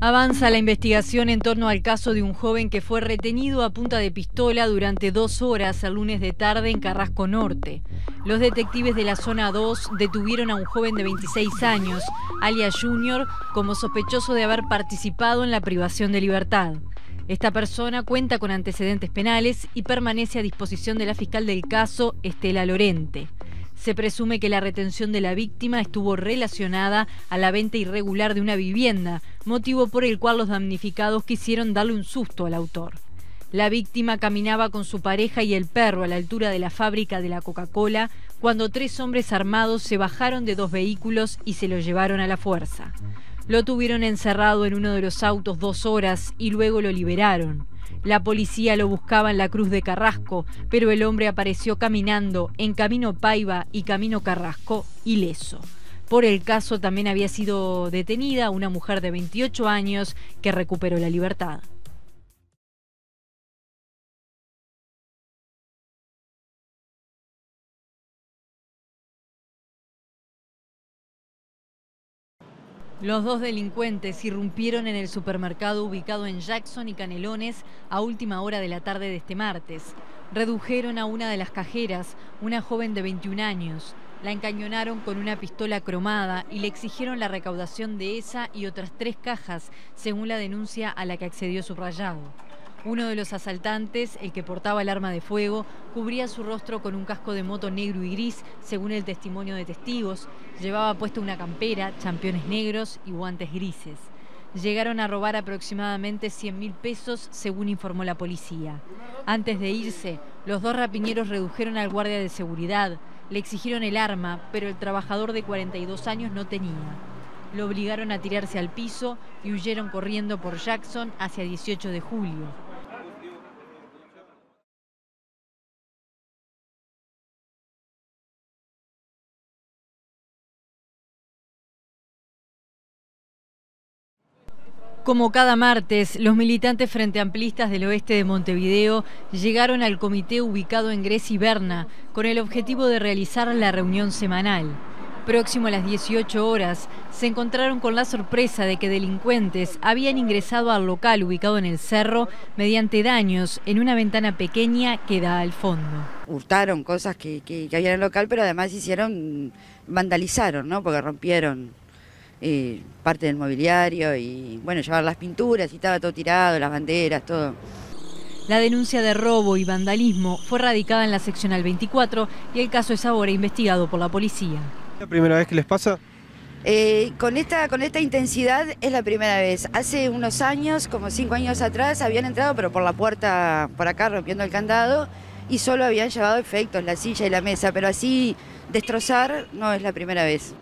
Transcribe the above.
Avanza la investigación en torno al caso de un joven que fue retenido a punta de pistola durante dos horas el lunes de tarde en Carrasco Norte. Los detectives de la zona 2 detuvieron a un joven de 26 años, alias Junior, como sospechoso de haber participado en la privación de libertad. Esta persona cuenta con antecedentes penales y permanece a disposición de la fiscal del caso, Estela Lorente. Se presume que la retención de la víctima estuvo relacionada a la venta irregular de una vivienda, motivo por el cual los damnificados quisieron darle un susto al autor. La víctima caminaba con su pareja y el perro a la altura de la fábrica de la Coca-Cola cuando tres hombres armados se bajaron de dos vehículos y se lo llevaron a la fuerza. Lo tuvieron encerrado en uno de los autos dos horas y luego lo liberaron. La policía lo buscaba en la Cruz de Carrasco, pero el hombre apareció caminando en Camino Paiva y Camino Carrasco ileso. Por el caso también había sido detenida una mujer de 28 años que recuperó la libertad. Los dos delincuentes irrumpieron en el supermercado ubicado en Jackson y Canelones a última hora de la tarde de este martes. Redujeron a una de las cajeras, una joven de 21 años. La encañonaron con una pistola cromada y le exigieron la recaudación de esa y otras tres cajas, según la denuncia a la que accedió subrayado. Uno de los asaltantes, el que portaba el arma de fuego, cubría su rostro con un casco de moto negro y gris, según el testimonio de testigos. Llevaba puesta una campera, championes negros y guantes grises. Llegaron a robar aproximadamente 100 mil pesos, según informó la policía. Antes de irse, los dos rapiñeros redujeron al guardia de seguridad, le exigieron el arma, pero el trabajador de 42 años no tenía. Lo obligaron a tirarse al piso y huyeron corriendo por Jackson hacia 18 de julio. Como cada martes, los militantes frente amplistas del oeste de Montevideo llegaron al comité ubicado en Grecia y Berna con el objetivo de realizar la reunión semanal. Próximo a las 18 horas, se encontraron con la sorpresa de que delincuentes habían ingresado al local ubicado en el cerro mediante daños en una ventana pequeña que da al fondo. Hurtaron cosas que, que, había en el local, pero además hicieron, vandalizaron, ¿no? Porque rompieron eh, parte del mobiliario y bueno, llevar las pinturas y estaba todo tirado, las banderas, todo. La denuncia de robo y vandalismo fue radicada en la seccional 24 y el caso es ahora investigado por la policía. ¿La primera vez que les pasa? Eh, con, esta, con esta intensidad es la primera vez. Hace unos años, como cinco años atrás, habían entrado, pero por la puerta, por acá, rompiendo el candado, y solo habían llevado efectos, la silla y la mesa, pero así destrozar no es la primera vez.